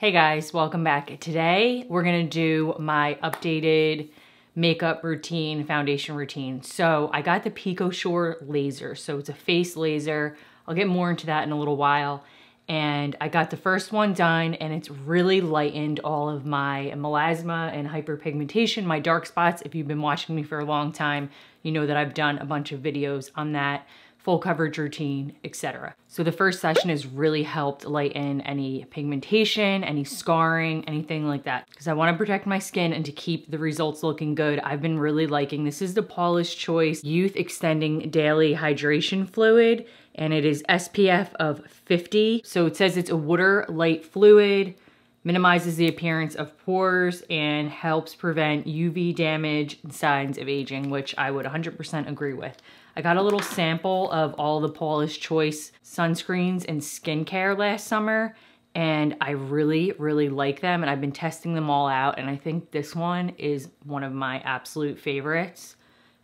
Hey guys, welcome back. Today we're gonna do my updated makeup routine, foundation routine. So I got the PicoSure laser. So it's a face laser. I'll get more into that in a little while. And I got the first one done and it's really lightened all of my melasma and hyperpigmentation, my dark spots. If you've been watching me for a long time, you know that I've done a bunch of videos on that full coverage routine, etc. So the first session has really helped lighten any pigmentation, any scarring, anything like that. Because I want to protect my skin and to keep the results looking good. I've been really liking, this is the Paula's Choice Youth Extending Daily Hydration Fluid. And it is SPF of 50. So it says it's a water light fluid minimizes the appearance of pores and helps prevent UV damage and signs of aging, which I would 100% agree with. I got a little sample of all the Paula's Choice sunscreens and skincare last summer and I really, really like them and I've been testing them all out and I think this one is one of my absolute favorites.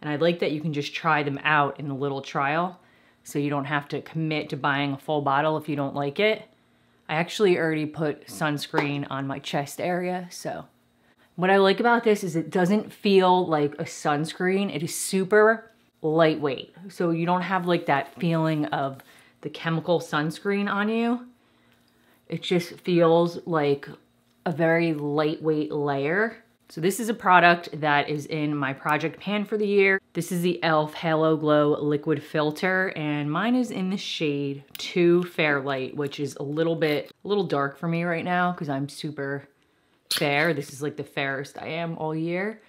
And I like that you can just try them out in the little trial so you don't have to commit to buying a full bottle if you don't like it. I actually already put sunscreen on my chest area, so. What I like about this is it doesn't feel like a sunscreen. It is super lightweight. So you don't have like that feeling of the chemical sunscreen on you. It just feels like a very lightweight layer. So this is a product that is in my project pan for the year. This is the e.l.f. Halo Glow Liquid Filter and mine is in the shade 2 Fairlight, which is a little bit, a little dark for me right now because I'm super fair. This is like the fairest I am all year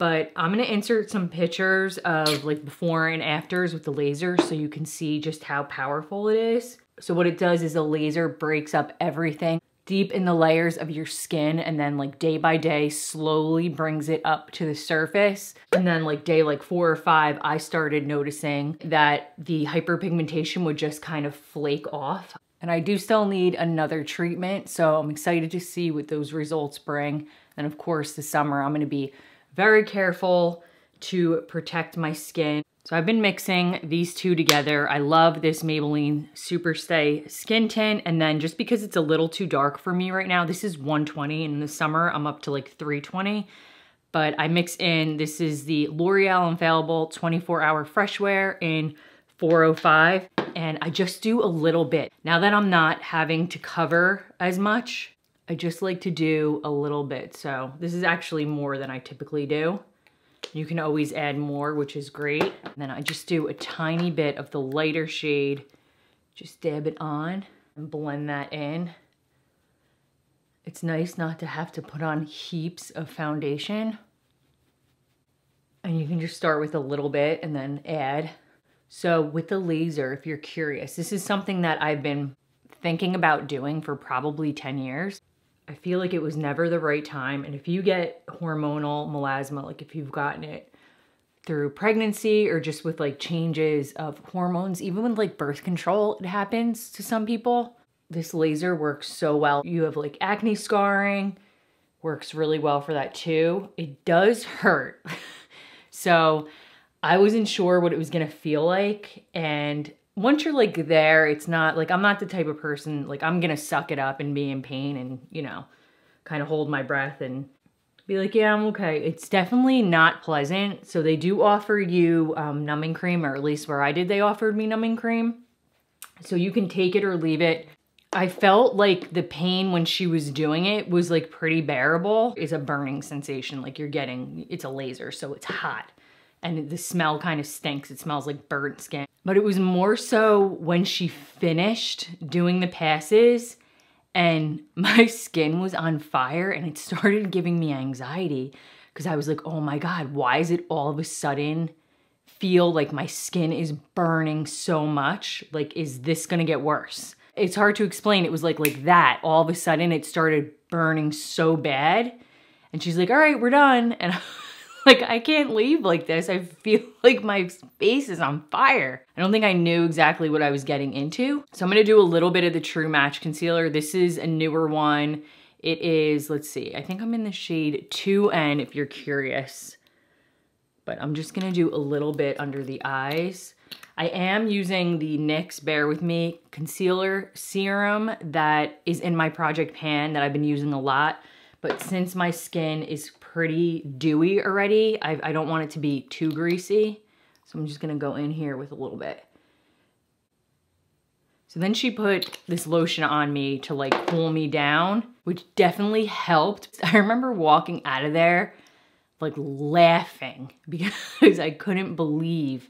but I'm gonna insert some pictures of like before and afters with the laser so you can see just how powerful it is. So what it does is the laser breaks up everything deep in the layers of your skin and then like day by day slowly brings it up to the surface. And then like day like four or five, I started noticing that the hyperpigmentation would just kind of flake off. And I do still need another treatment. So I'm excited to see what those results bring. And of course, this summer I'm gonna be very careful to protect my skin. So I've been mixing these two together. I love this Maybelline Superstay Skin Tint. And then just because it's a little too dark for me right now, this is 120. And in the summer, I'm up to like 320. But I mix in, this is the L'Oreal Infallible 24 Hour Fresh Wear in 405. And I just do a little bit. Now that I'm not having to cover as much, I just like to do a little bit. So this is actually more than I typically do. You can always add more, which is great. And then I just do a tiny bit of the lighter shade. Just dab it on and blend that in. It's nice not to have to put on heaps of foundation. And you can just start with a little bit and then add. So with the laser, if you're curious, this is something that I've been thinking about doing for probably 10 years. I feel like it was never the right time. And if you get hormonal melasma, like if you've gotten it through pregnancy or just with like changes of hormones, even with like birth control, it happens to some people. This laser works so well. You have like acne scarring, works really well for that too. It does hurt. so I wasn't sure what it was gonna feel like. And once you're like there, it's not like I'm not the type of person like I'm gonna suck it up and be in pain and you know, kind of hold my breath and be like, yeah, I'm okay. It's definitely not pleasant. So they do offer you um, numbing cream, or at least where I did, they offered me numbing cream. So you can take it or leave it. I felt like the pain when she was doing it was like pretty bearable. It's a burning sensation, like you're getting, it's a laser, so it's hot. And the smell kind of stinks. It smells like burnt skin. But it was more so when she finished doing the passes and my skin was on fire and it started giving me anxiety because I was like, oh my God, why is it all of a sudden feel like my skin is burning so much? Like, is this gonna get worse? It's hard to explain. It was like like that. All of a sudden it started burning so bad. And she's like, all right, we're done. And Like, I can't leave like this. I feel like my face is on fire. I don't think I knew exactly what I was getting into. So I'm gonna do a little bit of the True Match Concealer. This is a newer one. It is, let's see, I think I'm in the shade 2N if you're curious. But I'm just gonna do a little bit under the eyes. I am using the NYX Bear With Me Concealer Serum that is in my Project Pan that I've been using a lot. But since my skin is pretty dewy already, I, I don't want it to be too greasy. So I'm just gonna go in here with a little bit. So then she put this lotion on me to like cool me down, which definitely helped. I remember walking out of there like laughing because I couldn't believe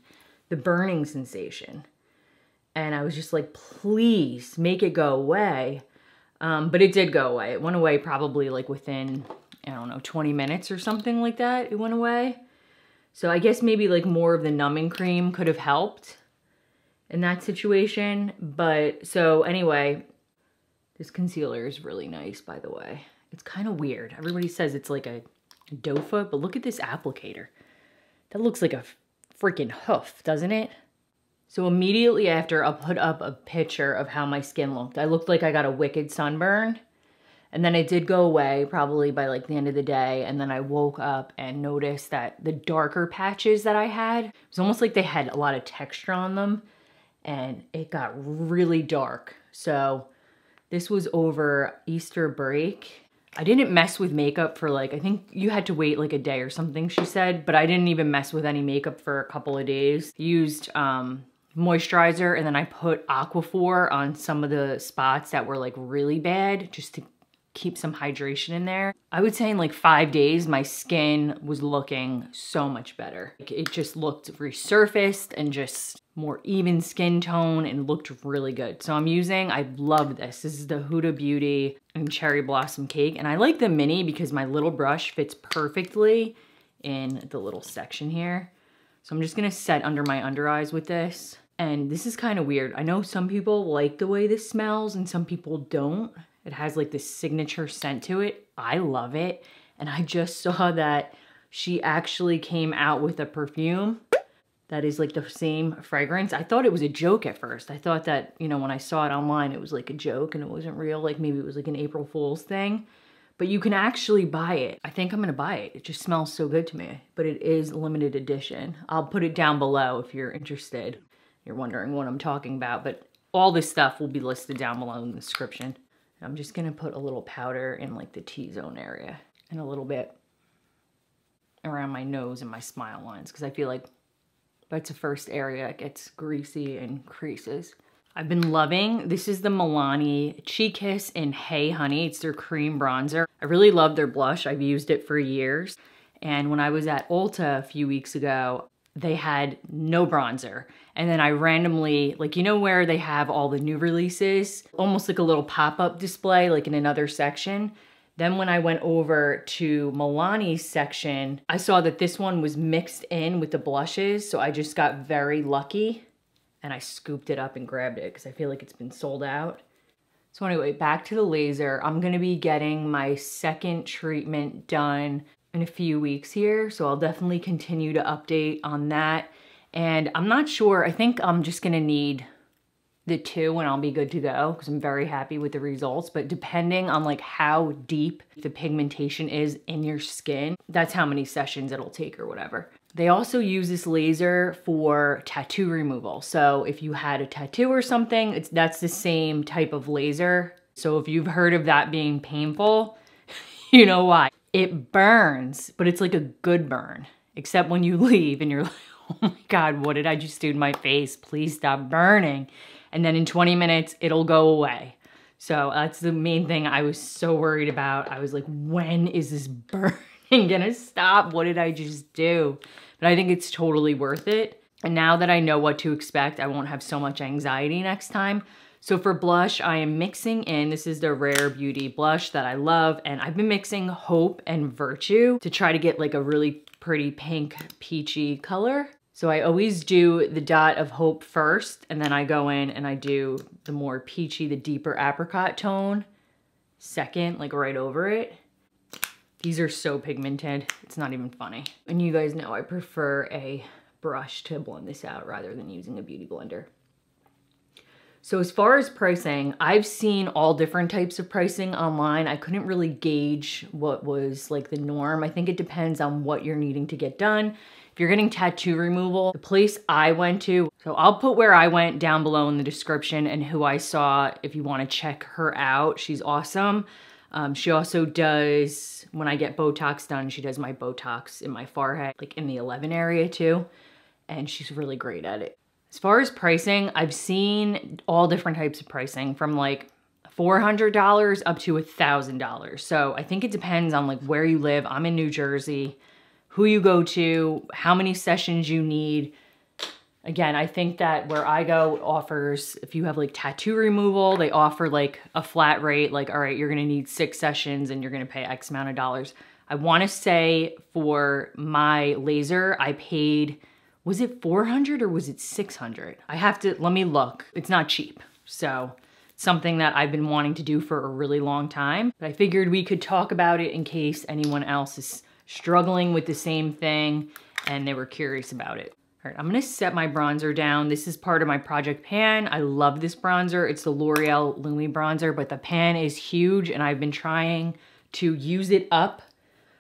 the burning sensation. And I was just like, please make it go away. Um, but it did go away. It went away probably like within, I don't know, 20 minutes or something like that. It went away. So I guess maybe like more of the numbing cream could have helped in that situation. But so anyway, this concealer is really nice, by the way. It's kind of weird. Everybody says it's like a dofa, but look at this applicator. That looks like a freaking hoof, doesn't it? So immediately after, I'll put up a picture of how my skin looked. I looked like I got a wicked sunburn. And then it did go away probably by like the end of the day. And then I woke up and noticed that the darker patches that I had, it was almost like they had a lot of texture on them. And it got really dark. So this was over Easter break I didn't mess with makeup for like, I think you had to wait like a day or something, she said, but I didn't even mess with any makeup for a couple of days. Used um, moisturizer and then I put Aquaphor on some of the spots that were like really bad just to keep some hydration in there. I would say in like five days, my skin was looking so much better. It just looked resurfaced and just more even skin tone and looked really good. So I'm using, I love this. This is the Huda Beauty and Cherry Blossom Cake. And I like the mini because my little brush fits perfectly in the little section here. So I'm just gonna set under my under eyes with this. And this is kind of weird. I know some people like the way this smells and some people don't. It has like this signature scent to it. I love it. And I just saw that she actually came out with a perfume that is like the same fragrance. I thought it was a joke at first. I thought that, you know, when I saw it online, it was like a joke and it wasn't real. Like maybe it was like an April Fool's thing. But you can actually buy it. I think I'm gonna buy it. It just smells so good to me. But it is limited edition. I'll put it down below if you're interested. You're wondering what I'm talking about. But all this stuff will be listed down below in the description. I'm just gonna put a little powder in like the T-zone area and a little bit around my nose and my smile lines because I feel like that's the first area it gets greasy and creases. I've been loving, this is the Milani Cheek Kiss in Hey Honey. It's their cream bronzer. I really love their blush. I've used it for years. And when I was at Ulta a few weeks ago, they had no bronzer. And then I randomly, like, you know where they have all the new releases? Almost like a little pop-up display, like in another section. Then when I went over to Milani's section, I saw that this one was mixed in with the blushes. So I just got very lucky and I scooped it up and grabbed it because I feel like it's been sold out. So anyway, back to the laser. I'm gonna be getting my second treatment done in a few weeks here. So I'll definitely continue to update on that. And I'm not sure, I think I'm just gonna need the two and I'll be good to go because I'm very happy with the results. But depending on like how deep the pigmentation is in your skin, that's how many sessions it'll take or whatever. They also use this laser for tattoo removal. So if you had a tattoo or something, it's that's the same type of laser. So if you've heard of that being painful, you know why. It burns, but it's like a good burn. Except when you leave and you're like, oh my God, what did I just do to my face? Please stop burning and then in 20 minutes it'll go away. So that's the main thing I was so worried about. I was like, when is this burning gonna stop? What did I just do? But I think it's totally worth it. And now that I know what to expect, I won't have so much anxiety next time. So for blush, I am mixing in, this is the Rare Beauty blush that I love, and I've been mixing Hope and Virtue to try to get like a really pretty pink peachy color. So I always do the dot of hope first, and then I go in and I do the more peachy, the deeper apricot tone second, like right over it. These are so pigmented, it's not even funny. And you guys know I prefer a brush to blend this out rather than using a beauty blender. So as far as pricing, I've seen all different types of pricing online. I couldn't really gauge what was like the norm. I think it depends on what you're needing to get done. If you're getting tattoo removal, the place I went to, so I'll put where I went down below in the description and who I saw if you wanna check her out. She's awesome. Um, she also does, when I get Botox done, she does my Botox in my forehead, like in the 11 area too. And she's really great at it. As far as pricing, I've seen all different types of pricing from like $400 up to $1,000. So I think it depends on like where you live. I'm in New Jersey, who you go to, how many sessions you need. Again, I think that where I go offers, if you have like tattoo removal, they offer like a flat rate, like, all right, you're gonna need six sessions and you're gonna pay X amount of dollars. I wanna say for my laser, I paid was it 400 or was it 600? I have to, let me look. It's not cheap. So something that I've been wanting to do for a really long time. But I figured we could talk about it in case anyone else is struggling with the same thing and they were curious about it. All right, I'm gonna set my bronzer down. This is part of my Project Pan. I love this bronzer. It's the L'Oreal Lumi bronzer, but the pan is huge and I've been trying to use it up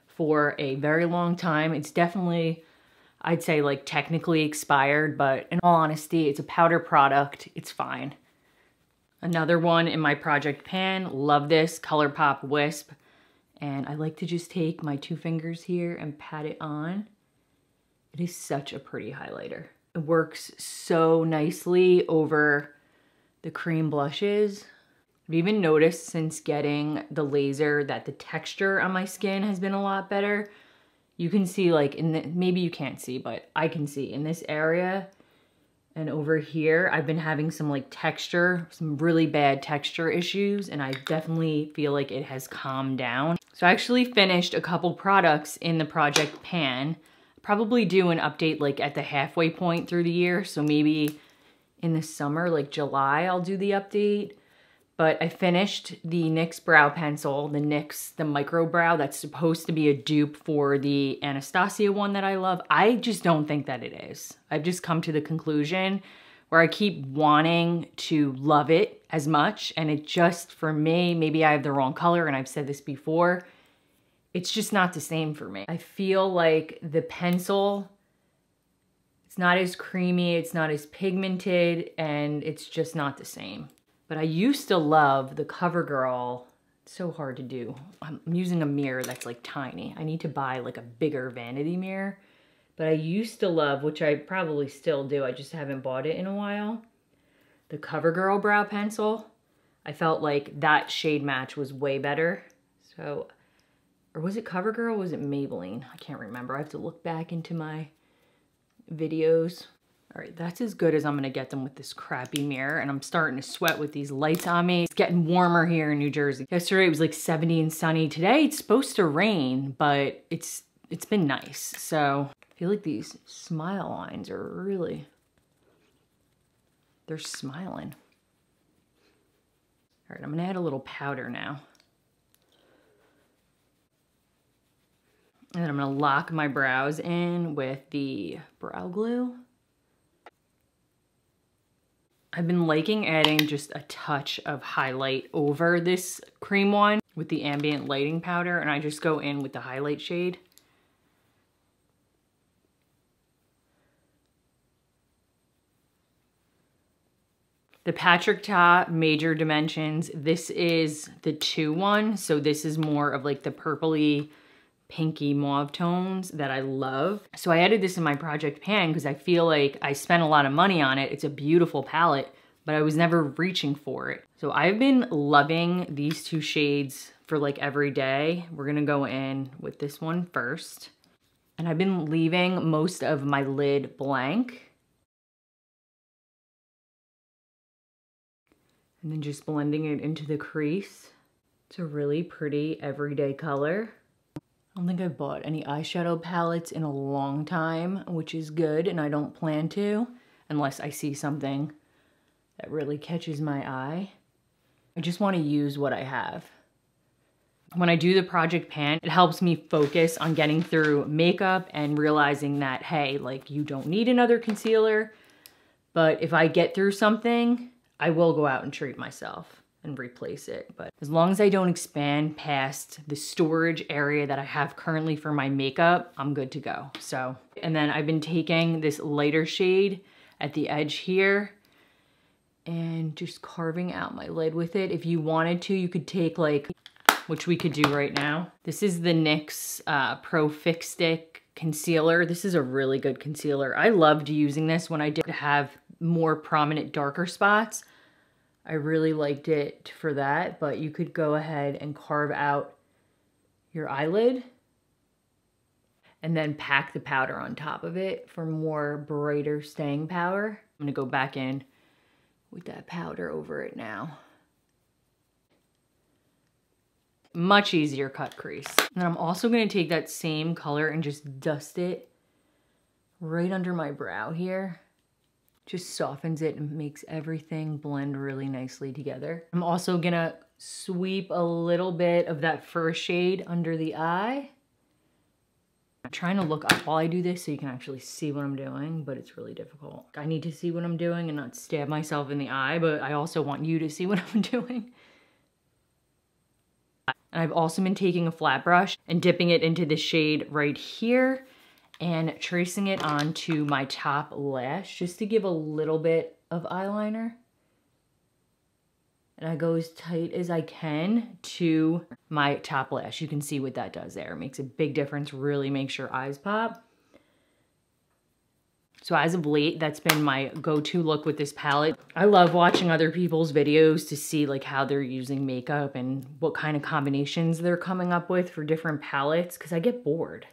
for a very long time. It's definitely I'd say like technically expired, but in all honesty, it's a powder product. It's fine. Another one in my project pan. Love this ColourPop Wisp. And I like to just take my two fingers here and pat it on. It is such a pretty highlighter. It works so nicely over the cream blushes. I've even noticed since getting the laser that the texture on my skin has been a lot better you can see like in the, maybe you can't see, but I can see in this area and over here, I've been having some like texture, some really bad texture issues, and I definitely feel like it has calmed down. So I actually finished a couple products in the Project Pan. Probably do an update like at the halfway point through the year, so maybe in the summer, like July, I'll do the update but I finished the NYX brow pencil, the NYX, the micro brow that's supposed to be a dupe for the Anastasia one that I love. I just don't think that it is. I've just come to the conclusion where I keep wanting to love it as much and it just, for me, maybe I have the wrong color and I've said this before, it's just not the same for me. I feel like the pencil, it's not as creamy, it's not as pigmented, and it's just not the same. But I used to love the CoverGirl. So hard to do. I'm using a mirror that's like tiny. I need to buy like a bigger vanity mirror. But I used to love, which I probably still do, I just haven't bought it in a while, the CoverGirl brow pencil. I felt like that shade match was way better. So, or was it CoverGirl was it Maybelline? I can't remember. I have to look back into my videos. All right, that's as good as I'm gonna get them with this crappy mirror and I'm starting to sweat with these lights on me. It's getting warmer here in New Jersey. Yesterday it was like 70 and sunny. Today it's supposed to rain, but it's it's been nice. So I feel like these smile lines are really, they're smiling. All right, I'm gonna add a little powder now. And then I'm gonna lock my brows in with the brow glue. I've been liking adding just a touch of highlight over this cream one with the ambient lighting powder and I just go in with the highlight shade. The Patrick Ta Major Dimensions, this is the two one. So this is more of like the purpley pinky mauve tones that I love. So I added this in my project pan because I feel like I spent a lot of money on it. It's a beautiful palette, but I was never reaching for it. So I've been loving these two shades for like every day. We're gonna go in with this one first. And I've been leaving most of my lid blank. And then just blending it into the crease. It's a really pretty everyday color. Don't think I've bought any eyeshadow palettes in a long time, which is good, and I don't plan to, unless I see something that really catches my eye. I just want to use what I have. When I do the project pan, it helps me focus on getting through makeup and realizing that, hey, like you don't need another concealer, but if I get through something, I will go out and treat myself and replace it. But as long as I don't expand past the storage area that I have currently for my makeup, I'm good to go. So, and then I've been taking this lighter shade at the edge here and just carving out my lid with it. If you wanted to, you could take like, which we could do right now. This is the NYX uh, Pro Fix Stick concealer. This is a really good concealer. I loved using this when I did have more prominent darker spots. I really liked it for that, but you could go ahead and carve out your eyelid and then pack the powder on top of it for more brighter staying power. I'm gonna go back in with that powder over it now. Much easier cut crease. And I'm also gonna take that same color and just dust it right under my brow here. Just softens it and makes everything blend really nicely together. I'm also gonna sweep a little bit of that first shade under the eye I'm trying to look up while I do this so you can actually see what I'm doing, but it's really difficult. I need to see what I'm doing and not stab myself in the eye, but I also want you to see what I'm doing. And I've also been taking a flat brush and dipping it into the shade right here and tracing it onto my top lash just to give a little bit of eyeliner and I go as tight as I can to my top lash. You can see what that does there. It makes a big difference, really makes your eyes pop. So as of late, that's been my go-to look with this palette. I love watching other people's videos to see like how they're using makeup and what kind of combinations they're coming up with for different palettes because I get bored.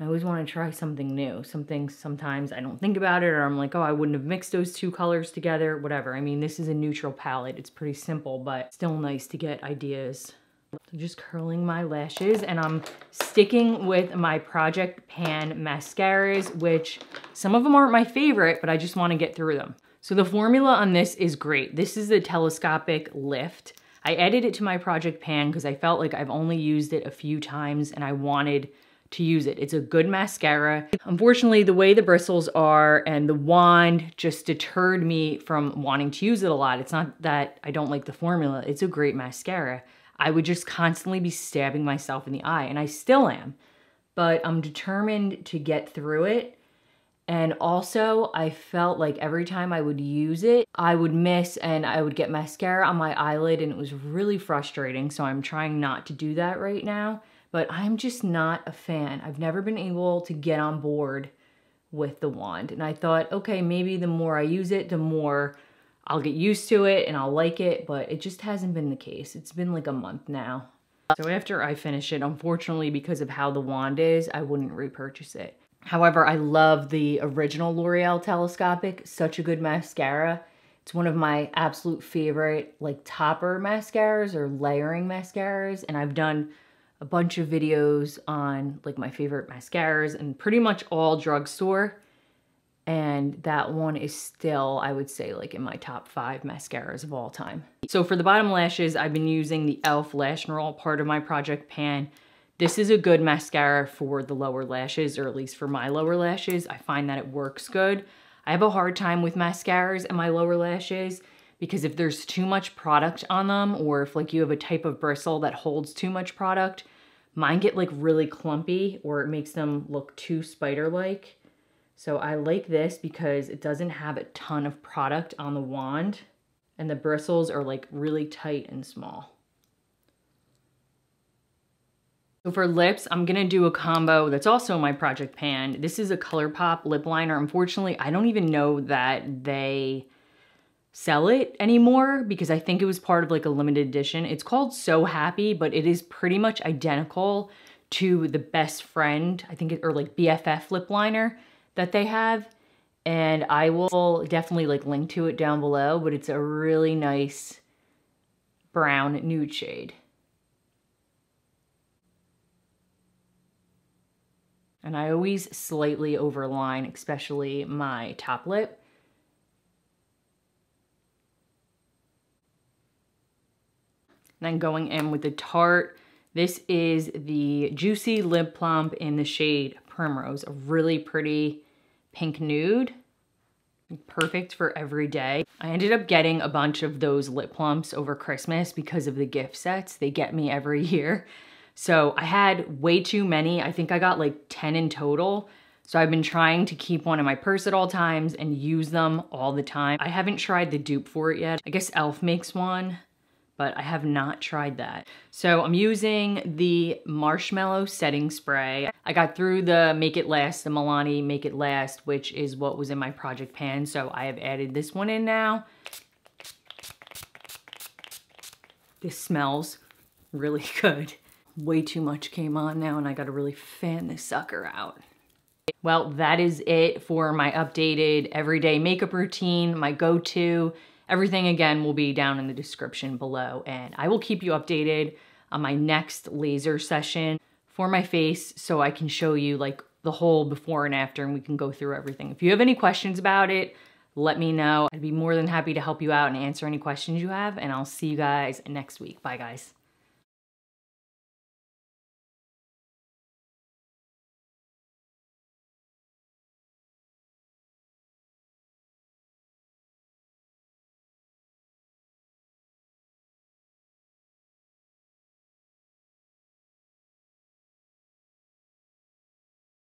I always want to try something new. Something sometimes I don't think about it or I'm like, oh, I wouldn't have mixed those two colors together, whatever. I mean, this is a neutral palette. It's pretty simple, but still nice to get ideas. So just curling my lashes and I'm sticking with my Project Pan mascaras, which some of them aren't my favorite, but I just want to get through them. So the formula on this is great. This is the telescopic lift. I added it to my Project Pan because I felt like I've only used it a few times and I wanted to use it. It's a good mascara. Unfortunately, the way the bristles are and the wand just deterred me from wanting to use it a lot. It's not that I don't like the formula. It's a great mascara. I would just constantly be stabbing myself in the eye, and I still am. But I'm determined to get through it. And also, I felt like every time I would use it, I would miss and I would get mascara on my eyelid, and it was really frustrating. So I'm trying not to do that right now but I'm just not a fan. I've never been able to get on board with the wand. And I thought, okay, maybe the more I use it, the more I'll get used to it and I'll like it, but it just hasn't been the case. It's been like a month now. So after I finish it, unfortunately, because of how the wand is, I wouldn't repurchase it. However, I love the original L'Oreal Telescopic, such a good mascara. It's one of my absolute favorite like topper mascaras or layering mascaras. And I've done a bunch of videos on like my favorite mascaras and pretty much all drugstore. And that one is still, I would say, like in my top five mascaras of all time. So for the bottom lashes, I've been using the e.l.f. Lash and Roll, part of my Project Pan. This is a good mascara for the lower lashes, or at least for my lower lashes. I find that it works good. I have a hard time with mascaras and my lower lashes because if there's too much product on them, or if like you have a type of bristle that holds too much product, Mine get like really clumpy or it makes them look too spider-like. So I like this because it doesn't have a ton of product on the wand and the bristles are like really tight and small. So for lips, I'm gonna do a combo that's also my Project Pan. This is a ColourPop lip liner. Unfortunately, I don't even know that they sell it anymore because I think it was part of like a limited edition. It's called So Happy, but it is pretty much identical to the best friend, I think, it, or like BFF lip liner that they have. And I will definitely like link to it down below, but it's a really nice brown nude shade. And I always slightly overline, especially my top lip. Then going in with the Tarte. This is the Juicy Lip Plump in the shade Primrose, a really pretty pink nude. perfect for every day. I ended up getting a bunch of those lip plumps over Christmas because of the gift sets they get me every year. So I had way too many. I think I got like 10 in total. So I've been trying to keep one in my purse at all times and use them all the time. I haven't tried the dupe for it yet. I guess e.l.f. makes one but I have not tried that. So I'm using the Marshmallow Setting Spray. I got through the Make It Last, the Milani Make It Last, which is what was in my project pan. So I have added this one in now. This smells really good. Way too much came on now and I gotta really fan this sucker out. Well, that is it for my updated everyday makeup routine, my go-to. Everything again will be down in the description below and I will keep you updated on my next laser session for my face so I can show you like the whole before and after and we can go through everything. If you have any questions about it, let me know. I'd be more than happy to help you out and answer any questions you have and I'll see you guys next week. Bye guys.